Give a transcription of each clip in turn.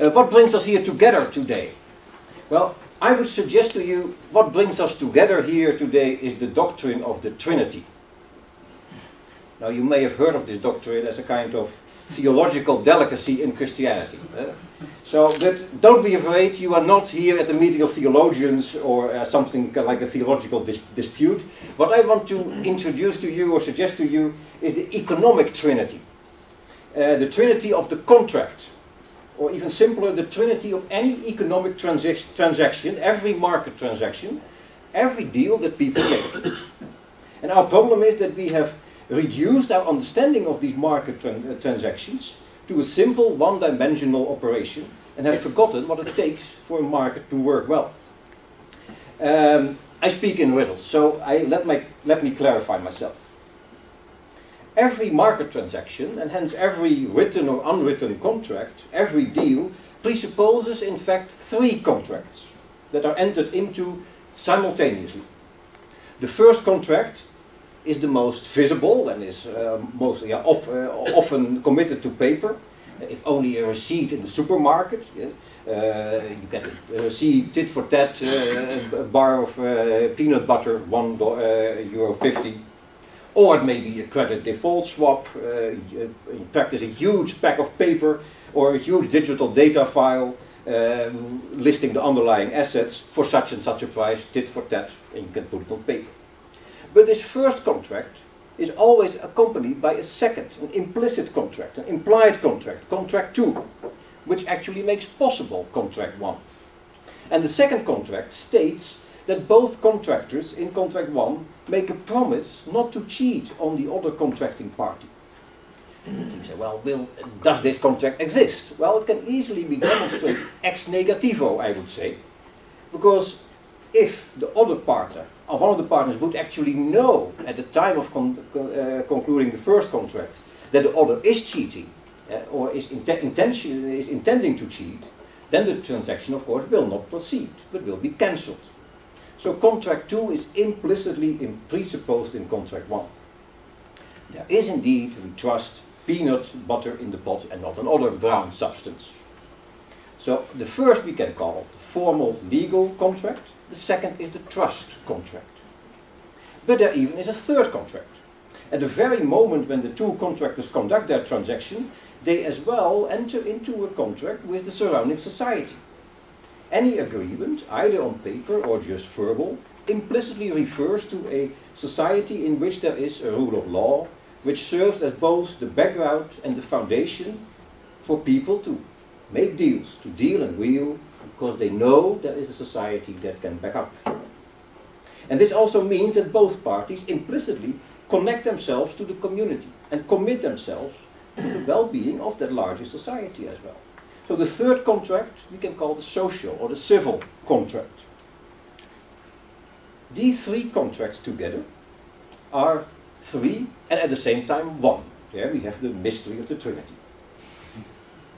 Uh, what brings us here together today? Well, I would suggest to you what brings us together here today is the doctrine of the Trinity. Now, you may have heard of this doctrine as a kind of theological delicacy in Christianity. Uh, so, but don't be afraid, you are not here at a meeting of theologians or uh, something like a theological dis dispute. What I want to introduce to you or suggest to you is the economic trinity. Uh, the trinity of the contract, or even simpler, the trinity of any economic transac transaction, every market transaction, every deal that people make. and our problem is that we have reduced our understanding of these market tran uh, transactions to a simple one-dimensional operation and have forgotten what it takes for a market to work well. Um, I speak in riddles, so I, let, my, let me clarify myself. Every market transaction, and hence every written or unwritten contract, every deal, presupposes in fact three contracts that are entered into simultaneously. The first contract is the most visible and is uh, most of, uh, often committed to paper. If only a receipt in the supermarket, yeah, uh, you get a receipt tit for tat, uh, a bar of uh, peanut butter, one uh, euro fifty, or it may be a credit default swap. Uh, uh, in practice, a huge pack of paper or a huge digital data file. Um, listing the underlying assets for such and such a price, tit for tat, and you can put it on paper. But this first contract is always accompanied by a second, an implicit contract, an implied contract, contract two, which actually makes possible contract one. And the second contract states that both contractors in contract one make a promise not to cheat on the other contracting party. You say, well, will, does this contract exist? Well, it can easily be demonstrated ex negativo, I would say, because if the other partner uh, one of the partners would actually know at the time of con uh, concluding the first contract that the other is cheating uh, or is, intention, is intending to cheat, then the transaction, of course, will not proceed, but will be cancelled. So contract 2 is implicitly presupposed in contract 1. There is indeed, we trust, peanut butter in the pot and not another brown substance. So the first we can call the formal legal contract, the second is the trust contract. But there even is a third contract. At the very moment when the two contractors conduct their transaction, they as well enter into a contract with the surrounding society. Any agreement, either on paper or just verbal, implicitly refers to a society in which there is a rule of law, which serves as both the background and the foundation for people to make deals, to deal and wheel because they know there is a society that can back up. And this also means that both parties implicitly connect themselves to the community and commit themselves to the well-being of that larger society as well. So the third contract we can call the social or the civil contract. These three contracts together are three and at the same time one. There we have the mystery of the Trinity.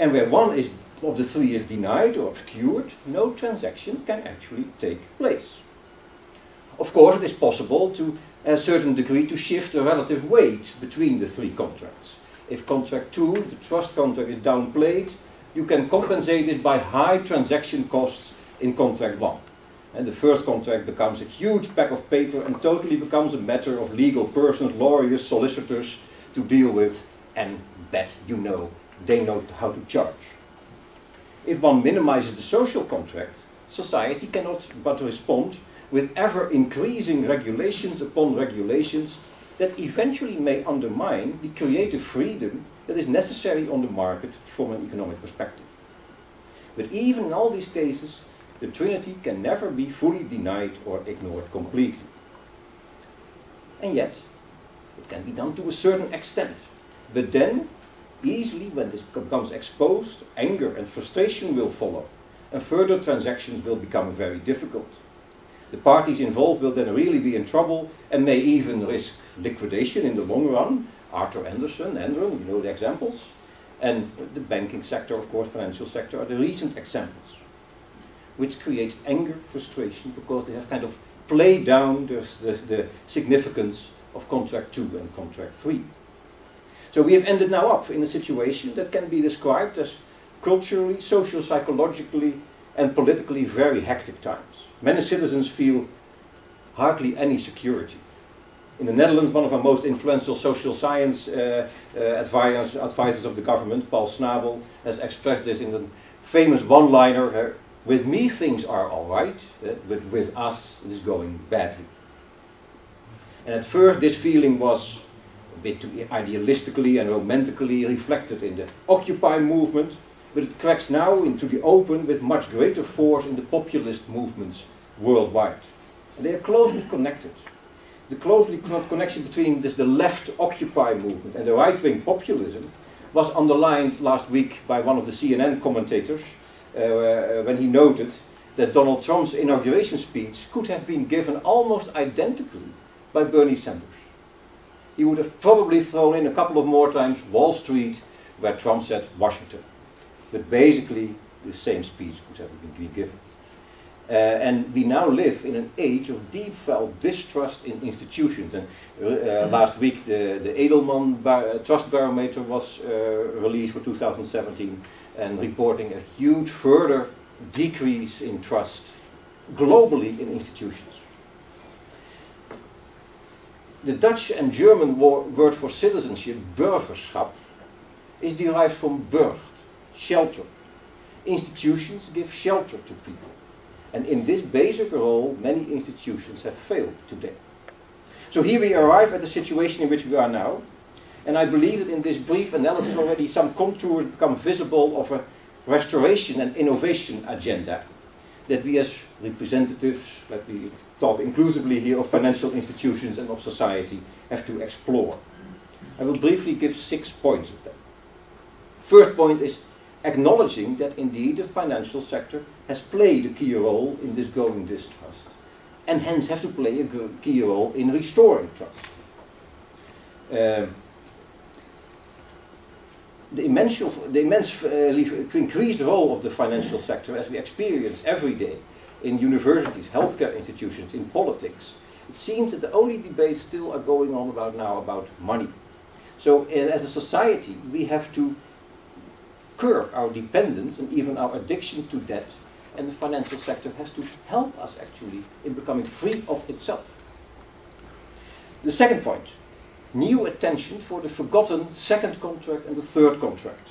And where one is of the three is denied or obscured, no transaction can actually take place. Of course, it is possible to a certain degree to shift the relative weight between the three contracts. If contract 2, the trust contract, is downplayed, you can compensate it by high transaction costs in contract 1. And the first contract becomes a huge pack of paper and totally becomes a matter of legal persons, lawyers, solicitors to deal with, and bet you know they know how to charge. If one minimizes the social contract, society cannot but respond with ever increasing regulations upon regulations that eventually may undermine the creative freedom that is necessary on the market from an economic perspective. But even in all these cases, the Trinity can never be fully denied or ignored completely. And yet, it can be done to a certain extent. But then Easily, when this becomes exposed, anger and frustration will follow, and further transactions will become very difficult. The parties involved will then really be in trouble and may even risk liquidation in the long run. Arthur Andersen, Enron, you know the examples. And the banking sector, of course, financial sector are the recent examples, which creates anger, frustration, because they have kind of played down the, the, the significance of contract 2 and contract 3. So we have ended now up in a situation that can be described as culturally, social, psychologically, and politically very hectic times. Many citizens feel hardly any security. In the Netherlands, one of our most influential social science uh, uh, advisors, advisors, of the government, Paul Schnabel, has expressed this in the famous one-liner, uh, with me things are all right, uh, but with us it is going badly. And at first this feeling was a bit too idealistically and romantically reflected in the Occupy movement, but it cracks now into the open with much greater force in the populist movements worldwide. And they are closely connected. The closely connection between this, the left Occupy movement and the right-wing populism was underlined last week by one of the CNN commentators uh, when he noted that Donald Trump's inauguration speech could have been given almost identically by Bernie Sanders. He would have probably thrown in a couple of more times Wall Street, where Trump said Washington. But basically, the same speech could have been given. Uh, and we now live in an age of deep felt distrust in institutions. And uh, mm-hmm. last week, the, the Edelman bar Trust Barometer was uh, released for 2017 and reporting a huge further decrease in trust globally in institutions. The Dutch and German word for citizenship, burgerschap, is derived from burgt, shelter. Institutions give shelter to people. And in this basic role, many institutions have failed today. So here we arrive at the situation in which we are now, and I believe that in this brief analysis already some contours become visible of a restoration and innovation agenda that we as representatives, let me talk inclusively here of financial institutions and of society, have to explore. I will briefly give six points of that. First point is acknowledging that indeed the financial sector has played a key role in this growing distrust and hence have to play a key role in restoring trust. Um, the immense, the immense uh, increased role of the financial sector as we experience every day in universities, healthcare institutions, in politics, it seems that the only debates still are going on about now about money. So uh, as a society, we have to curb our dependence and even our addiction to debt, and the financial sector has to help us actually in becoming free of itself. The second point, new attention for the forgotten second contract and the third contract.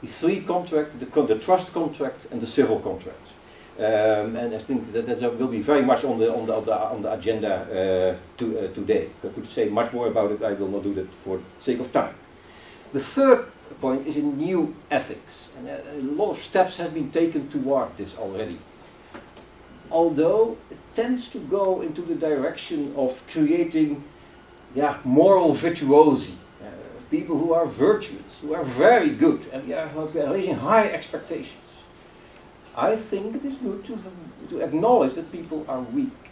The three contract, the, the trust contract and the civil contract. Um, and I think that, that will be very much on the on the on the, on the agenda uh, to, uh, today. I could say much more about it. I will not do that for sake of time. The third point is in new ethics, and a, a lot of steps have been taken toward this already. Although it tends to go into the direction of creating yeah, moral virtuosi, uh, people who are virtuous, who are very good, and we are raising high expectations. I think it is good to, to acknowledge that people are weak,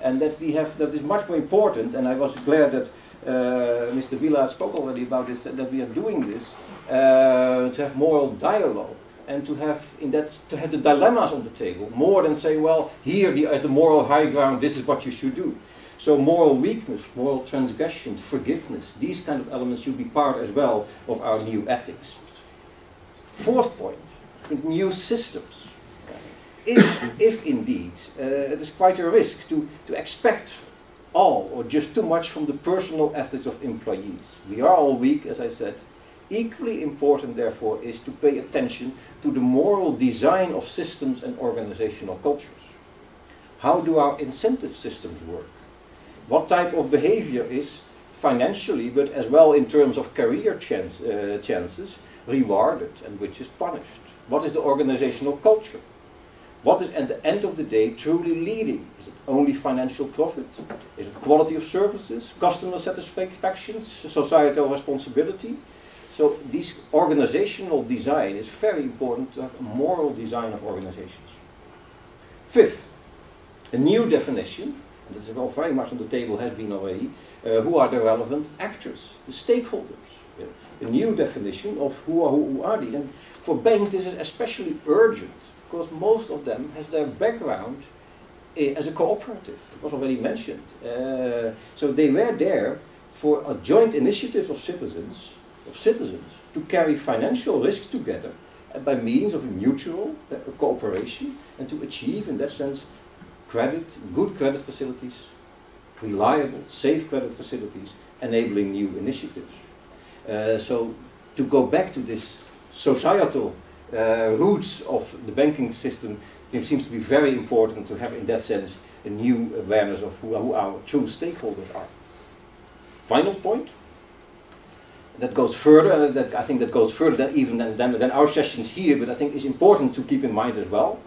and that we have, that is much more important, and I was glad that uh, Mr. Villa spoke already about this, that we are doing this, uh, to have moral dialogue and to have in that to have the dilemmas on the table more than say well here here is the moral high ground this is what you should do so moral weakness, moral transgression, forgiveness, these kind of elements should be part as well of our new ethics. Fourth point, I think new systems. If, if indeed uh, it is quite a risk to, to expect all or just too much from the personal ethics of employees. We are all weak, as I said. Equally important, therefore, is to pay attention to the moral design of systems and organizational cultures. How do our incentive systems work? what type of behavior is financially, but as well in terms of career chance, uh, chances, rewarded and which is punished? What is the organizational culture? What is at the end of the day truly leading? Is it only financial profit? Is it quality of services, customer satisfaction, societal responsibility? So this organizational design is very important to have a moral design of organizations. Fifth, a new definition and this is all very much on the table, has been already, uh, who are the relevant actors, the stakeholders. Yeah. A new definition of who are, who, are these. And for banks this is especially urgent, because most of them has their background uh, as a cooperative. It was already mentioned. Uh, so they were there for a joint initiative of citizens, of citizens, to carry financial risks together uh, by means of a mutual uh, cooperation and to achieve, in that sense, credit, good credit facilities, reliable, safe credit facilities, enabling new initiatives. Uh, so to go back to this societal Uh, roots of the banking system, it seems to be very important to have, in that sense, a new awareness of who, who our true stakeholders are. Final point that goes further, uh, that I think that goes further than even than, than, than our sessions here, but I think is important to keep in mind as well,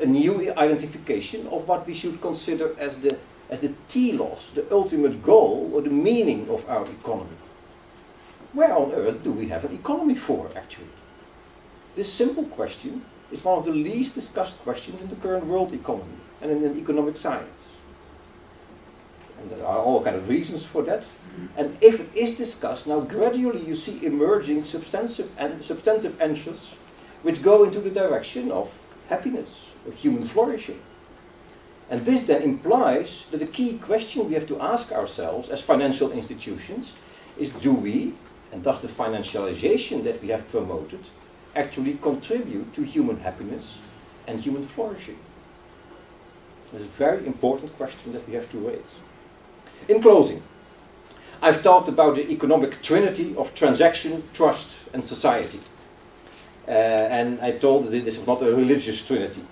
a new identification of what we should consider as the, as the telos, the ultimate goal or the meaning of our economy. Where on earth do we have an economy for, actually? This simple question is one of the least discussed questions in the current world economy and in, economic science. And there are all kind of reasons for that. And if it is discussed, now gradually you see emerging substantive, and substantive answers which go into the direction of happiness, of human flourishing. And this then implies that the key question we have to ask ourselves as financial institutions is do we, and does the financialization that we have promoted, actually contribute to human happiness and human flourishing? It's a very important question that we have to raise. In closing, I've talked about the economic trinity of transaction, trust, and society. Uh, and I told that this was not a religious trinity.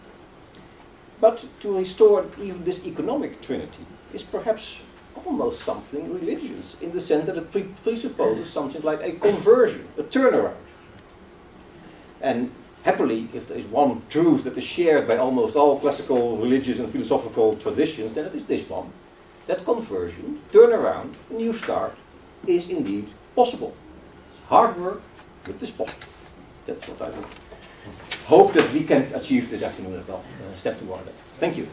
But to restore even this economic trinity is perhaps almost something religious, in the sense that it pre presupposes something like a conversion, a turnaround. And happily, if there is one truth that is shared by almost all classical religious and philosophical traditions, then it is this one that conversion, turnaround, new start, is indeed possible. It's hard work, but it's possible. That's what I hope that we can achieve this afternoon as well, uh, step toward that. Thank you.